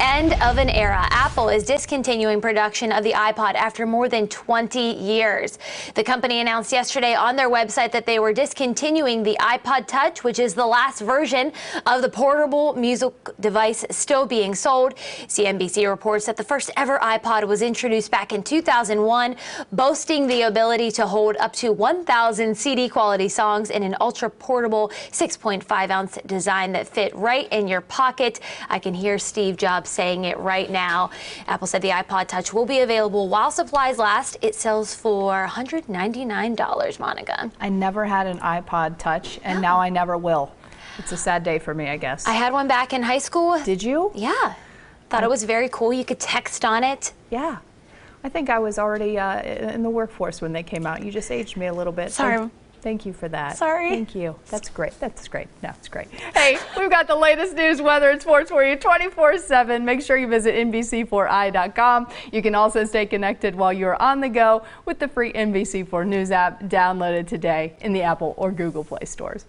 End of an era. Apple is discontinuing production of the iPod after more than 20 years. The company announced yesterday on their website that they were discontinuing the iPod Touch, which is the last version of the portable music device still being sold. CNBC reports that the first ever iPod was introduced back in 2001, boasting the ability to hold up to 1,000 CD quality songs in an ultra portable 6.5 ounce design that fit right in your pocket. I can hear Steve Jobs saying it right now. Apple said the iPod Touch will be available while supplies last. It sells for $199, Monica. I never had an iPod Touch, and now I never will. It's a sad day for me, I guess. I had one back in high school. Did you? Yeah. Thought it was very cool. You could text on it. Yeah. I think I was already uh, in the workforce when they came out. You just aged me a little bit. Sorry. Thank you for that. Sorry. Thank you. That's great. That's great. No, it's great. Hey, we've got the latest news, weather, and sports for you 24 7. Make sure you visit NBC4i.com. You can also stay connected while you're on the go with the free NBC4 News app downloaded today in the Apple or Google Play stores.